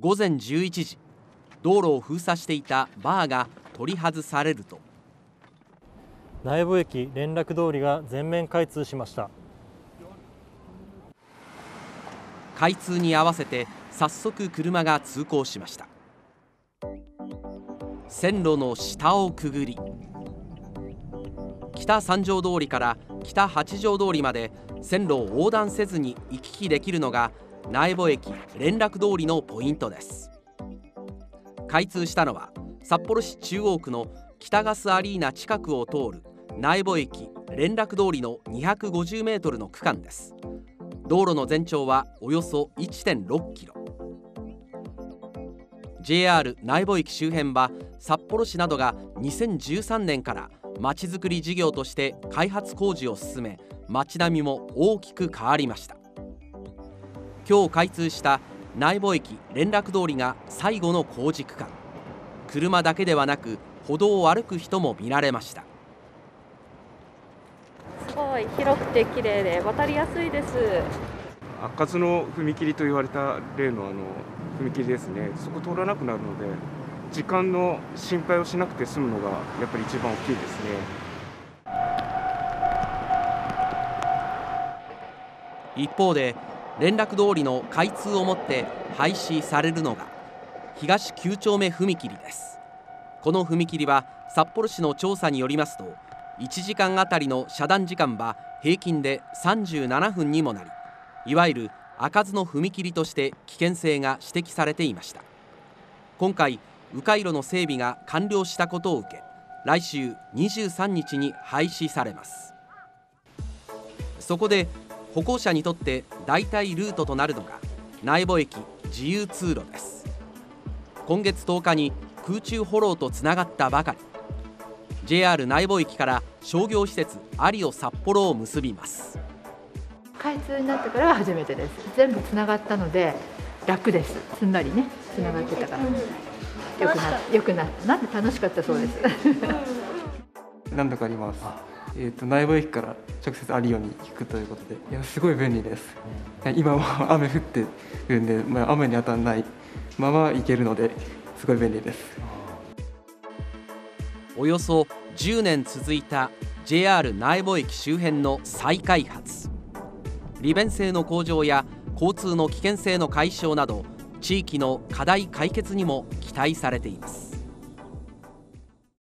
午前11時道路を封鎖していたバーが取り外されると。苗穂駅連絡通りが全面開通しました。開通に合わせて早速車が通行しました。線路の下をくぐり北三条通りから北八条通りまで線路を横断せずに行き来できるのが苗穂駅連絡通りのポイントです。開通したのは札幌市中央区の北ガスアリーナ近くを通る苗穂駅連絡通りの250メートルの区間です。道路の全長はおよそ1.6キロ。JR 苗穂駅周辺は札幌市などが2013年からまちづくり事業として開発工事を進め街並みも大きく変わりました。今日開通した苗穂駅連絡通りが最後の工事区間。車だけではなく歩道を歩く人も見られました。すごい広くて綺麗で渡りやすいです。開かずの踏切と言われた例のあの踏切ですね。そこ通らなくなるので時間の心配をしなくて済むのがやっぱり一番大きいですね。一方で連絡通りの開通をもって廃止されるのが東9丁目踏切です。この踏切は札幌市の調査によりますと1時間あたりの遮断時間は平均で37分にもなりいわゆる開かずの踏切として危険性が指摘されていました。今回迂回路の整備が完了したことを受け来週23日に廃止されます。そこで歩行者にとって代替ルートとなるのが苗穂駅自由通路です。今月10日に空中歩道とつながったばかり。JR 苗穂駅から商業施設アリオ札幌を結びます。開通になってからは初めてです。全部つながったので楽です。すんなりねつながってたから。よくなよくななって楽しかったそうです。何度かありますえーと、苗穂駅から直接有オに行くということでいやすごい便利です。今も 雨降ってるんで、まあ、雨に当たらないまま行けるのですごい便利です。およそ10年続いた JR 苗穂駅周辺の再開発。利便性の向上や交通の危険性の解消など地域の課題解決にも期待されています。